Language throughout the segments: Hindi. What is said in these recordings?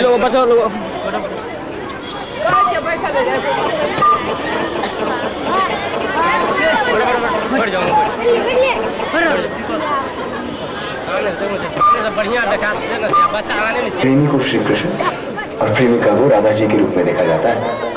लोग, बचाओ लोग। प्रेमी को श्री कृष्ण और प्रेमिका को राधा जी के रूप में देखा जाता है।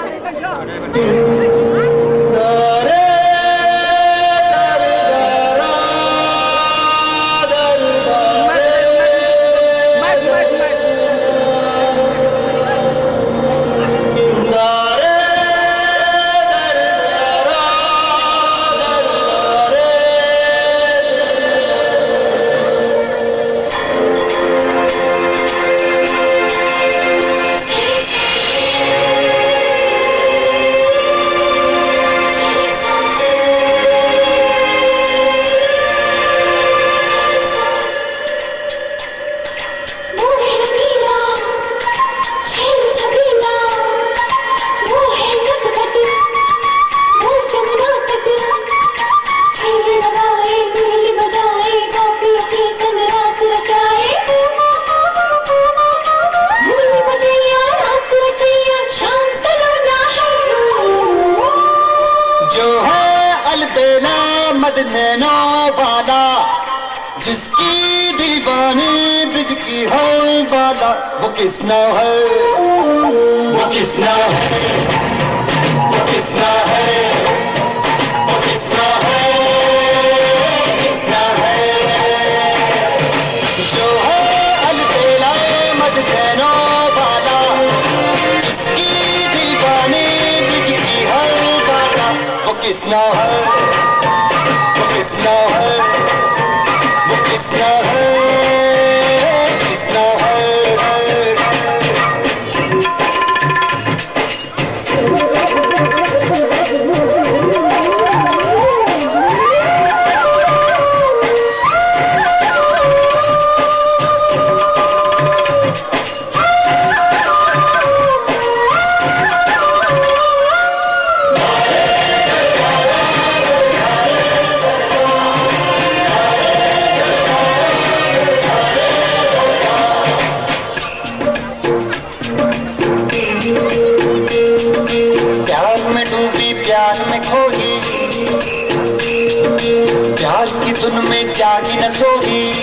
It's no hurry. It's no. प्यार में डूबी, प्यार में खोई। प्यार की धुन में जागी न सोई।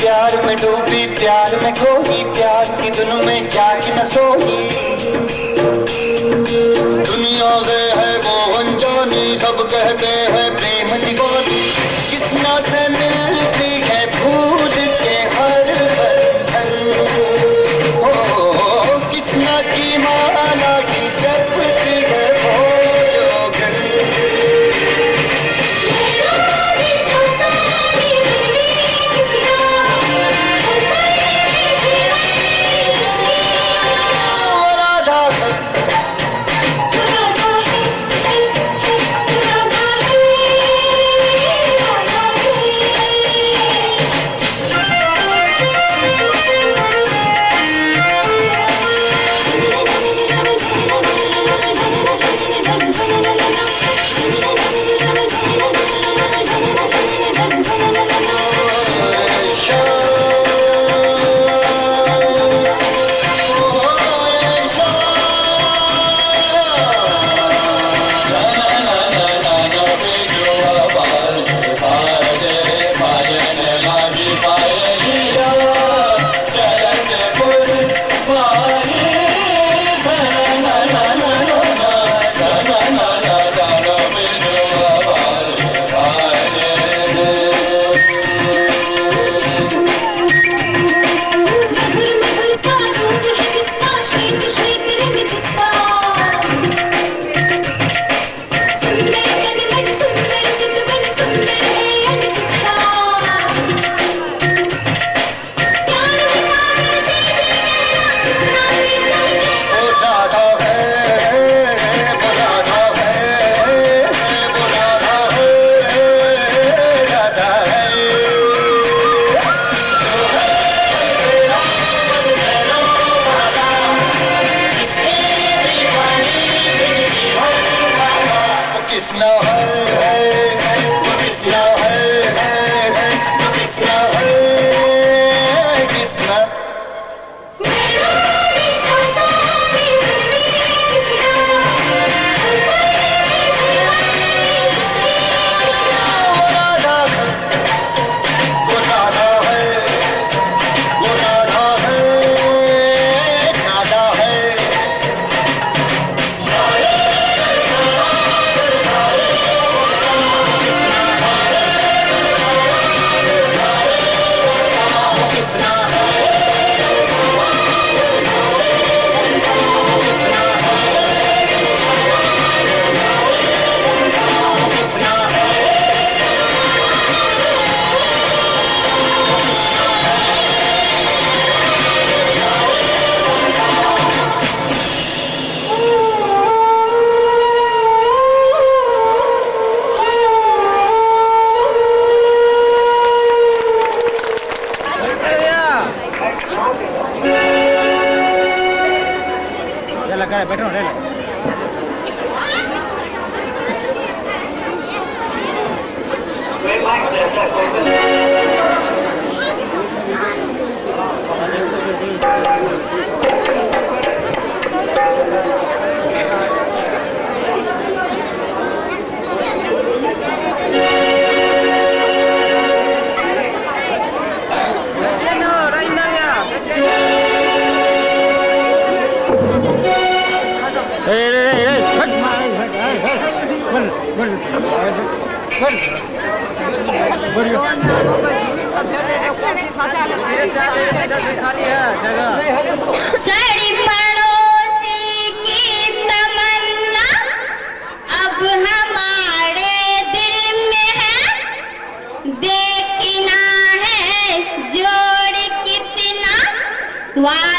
प्यार में डूबी, प्यार में खोई। प्यार की धुन में जागी न सोई। चला कर बैठो ले लो ए साड़ी पड़ोसी की तमन्ना अब हमारे दिल में है देखना है जोड़ कितना। वाजबे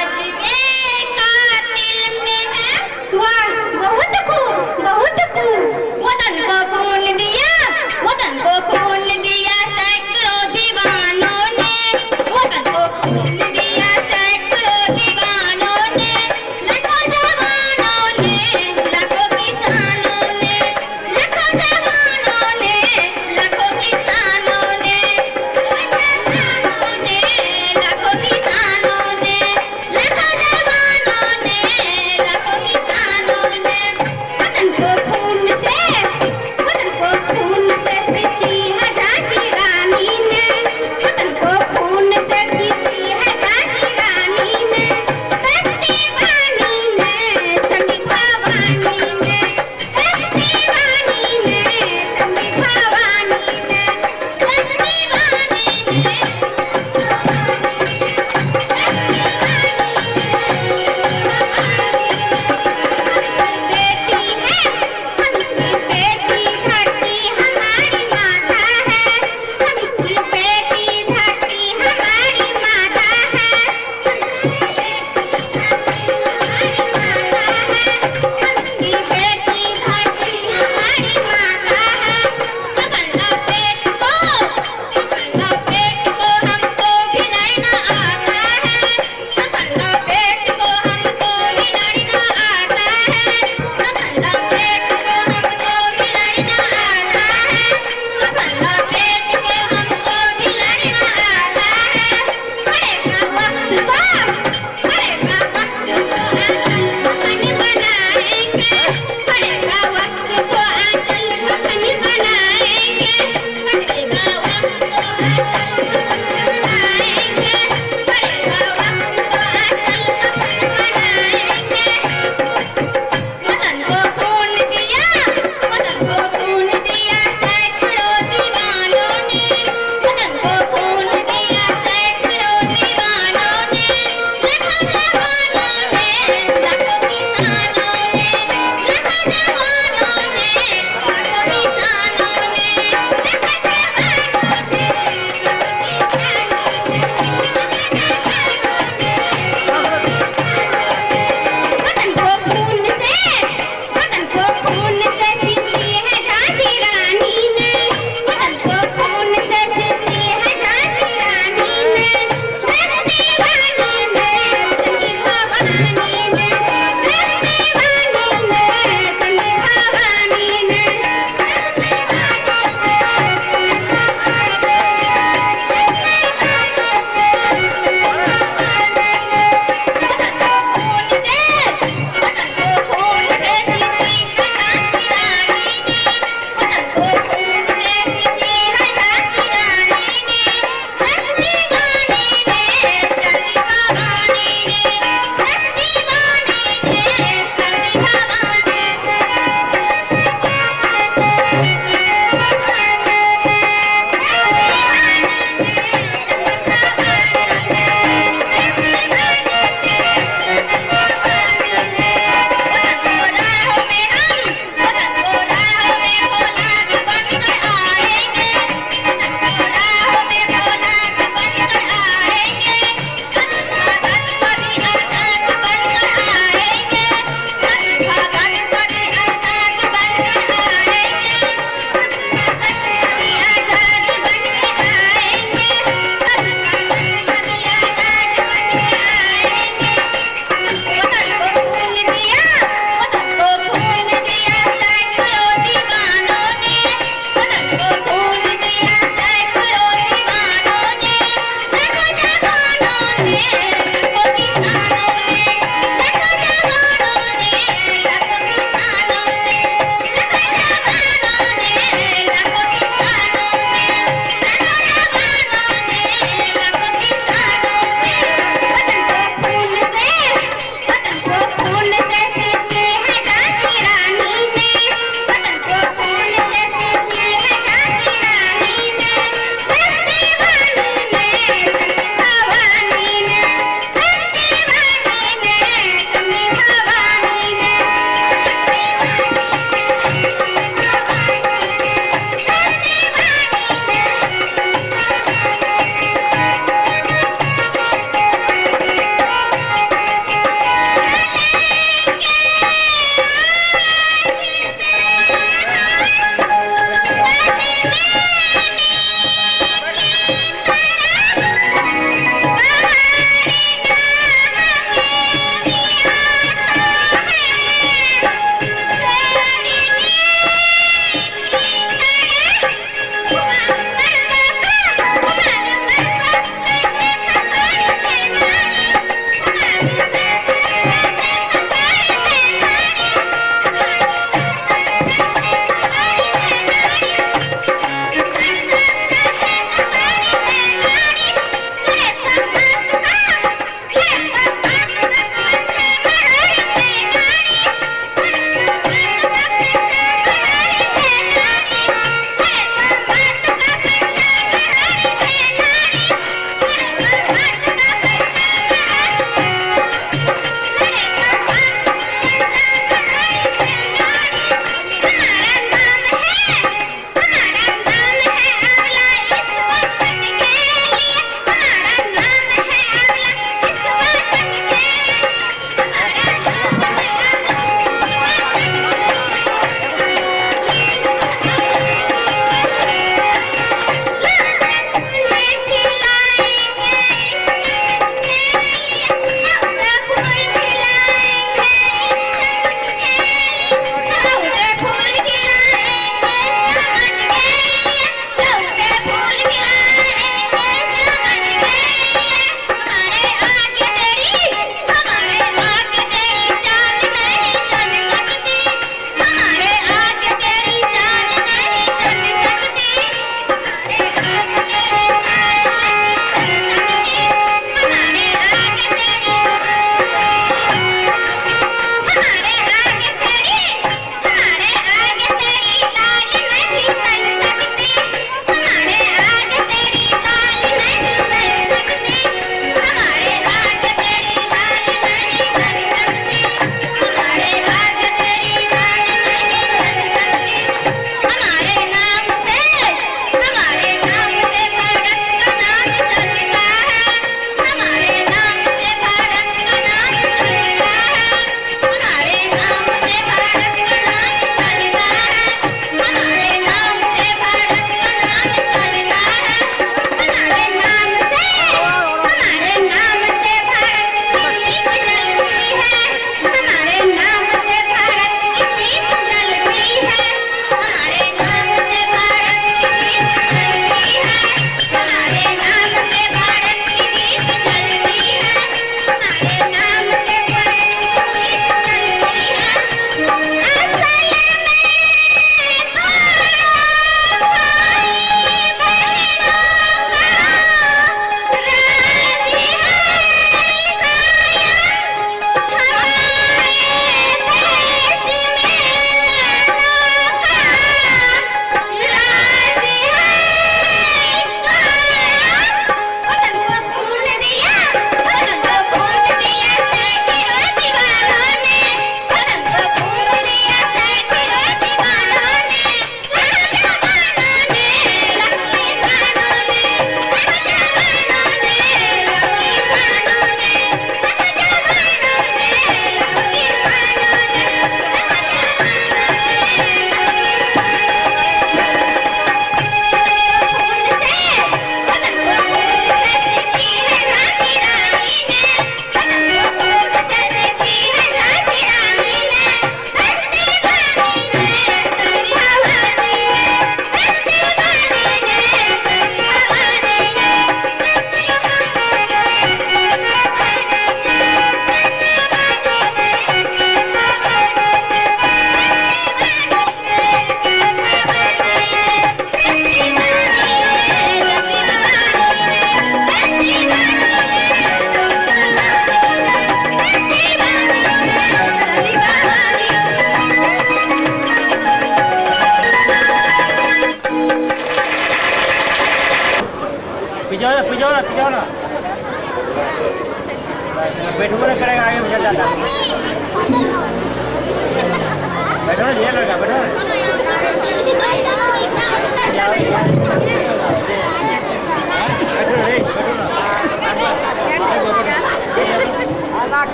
बैठो ये लड़का बैठो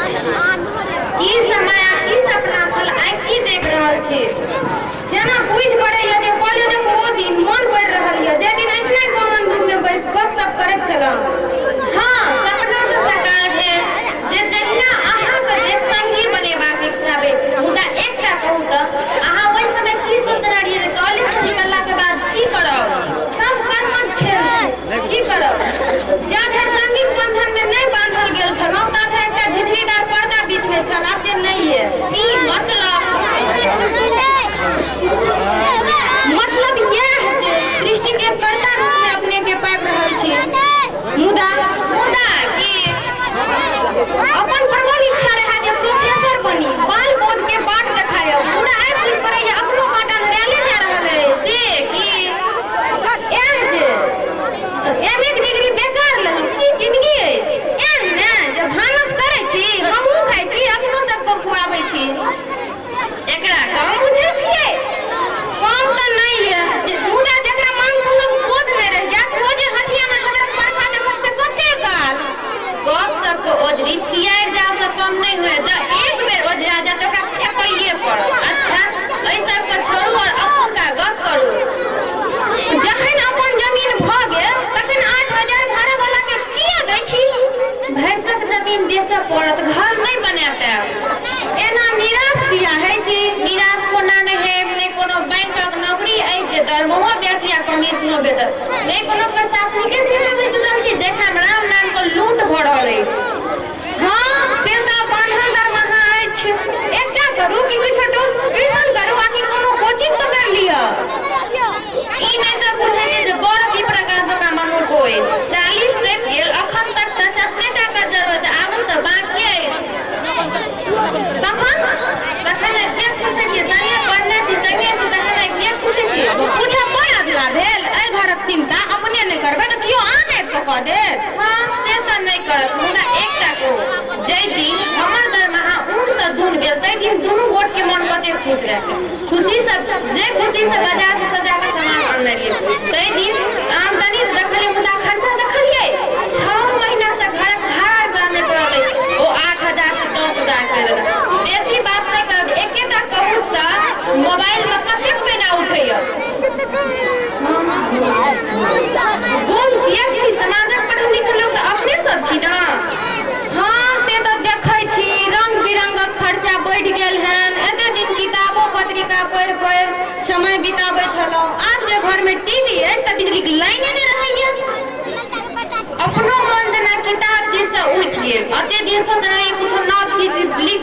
ई समय ई सपना छल आइ देख रहल छी जेना बुझ पड़ैया जे कॉलेज दिन ऐसने कॉमन रूम में बैस गप सप करत छलहुँ हाँ सपना तऽ साकार भेल जे जहिना अहाँके देश संगी बनेबाक इच्छा भेल मुदा एकटा कहू तऽ अहाँ ओहि समय की सोचने रहियै जे कॉलेज से निकललाके बाद की करब सब कर्मठ खेल की करब जा धरि लैंगिक बंधन में नहि बांधल गेल छलहुँ ता धरि एकटा झिझरीदार पर्दा बीचने छल आब जे नहि ये की मतलब मतलब यह जे सृष्टि के कर्ता रूप में अपने के पाबि रहल छी मुदा मुदा की अपन प्रबल इच्छा रहा जे प्रोफेसर बनी बाल बोध के बाट देखायब मुदा आबि सिर्फ़ पड़ैया अपनो बाटन डाले जा रहल है से की एह जे एम एक डिग्री बेकार लेलहुँ की ज़िंदगी अछि एह ने जे भानस करै छी हमहूँ खाइ छी अपनो सबके खुआबै छी एकरा कम बुझै छियै कम तऽ नहि ये जे- मुदा जकरा मांग मुलक बोध नहि रहि जायत ओ जे हथियाना सदरक बड़का देखत से कते काल गप सबके ओजरी पियार जाल से कम नहि हुए जँ एक बेर ओझरा जाय तऽ ओकरा खेपैये पड़त अच्छा एहि सबके छोड़ू और अपुका गप करू जखन अपन ज़मीन भऽ गेल तखन आठ हज़ार भाड़ा वाला के किया दै छी भैंसक ज़मीन बेचऽ पड़त घर नहि बना पायब एना निराश किया होइ छी निराश कोना नहि हेब नहि कोनो बैंकक नौकरी अछि जे दरमहो बेसी आ कमीशनो बेचत नहि कोनो प्रशासनिके सेवा में जुड़ल छी जखन राम नाम के रहल अछि हाँ से तऽ बान्हल दरमाहा अछि एकटा करू कि किछु ट्यूशन करू आकि कोनो कोचिंग पकड़ लिअ। ई नहि तऽ बुझलियै जे बड़ विप्रकार जकाँ मनो कोइ चालीस तक गेल अखन तक तऽ चश्मे टाका ज़रूरत आगू तऽ बाकी अछि तखन तखन के पूछै छी संगे पढ़ने छी संगे छी तखन के पूछै छी पूछा बड़ अगला भेल एहि घरक चिंता अपने नहि करबै तऽ केओ आन आबि कऽ कऽ देत। हाँ से तऽ करत मुदा एकटा जाहि दिन हमर दरमाहा ऊन सँ दून गेल ताहि दिन दुनू गोट के मन कते खुश रहै। खुशी से, जे खुशी से बाज़ार से सजा के सामान रहियै ताहि दिन आमदनी देखलियै मुदा खर्चा देखलियै। छओ महीना से घरक भाड़ा करने पड़ल। ओ आठ हज़ार से दस हज़ार के देलक बेसी बात नहि करब, एकेटा कहू तऽ मोबाइल मे कतेक पैसा उठैया? गुम किया छी लोक छी ना। हाँ से तो देखै छी रंग बिरंगक खर्चा बढ़ गेल हन। एते दिन किताबो पत्रिका पढ़ पढ़ समय बिताबै छलहुँ। आज जे घरमे टीवी अछि तऽ बिजलीक लाइने नहि रहैया अपनो मन जेना किताब दिस से उठि अते दिन से जेना कुछ नव चीज़ लिख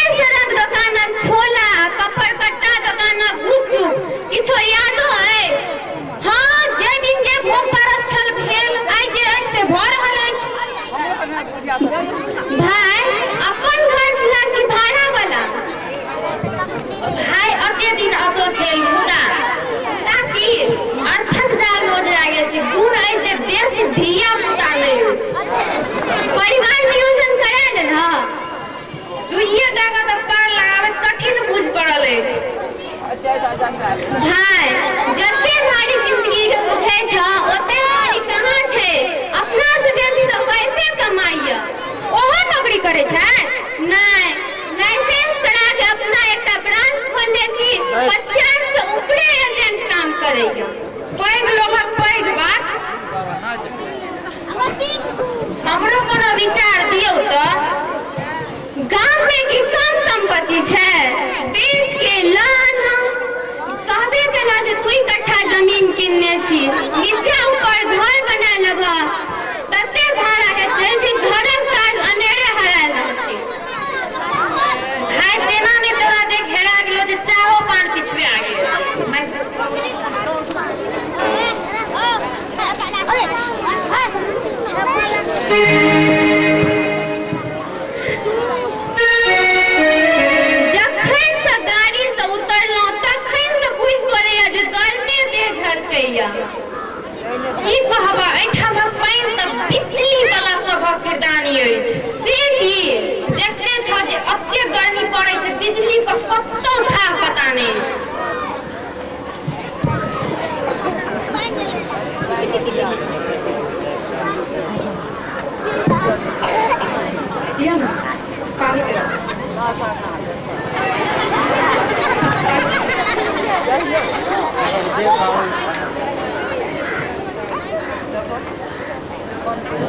con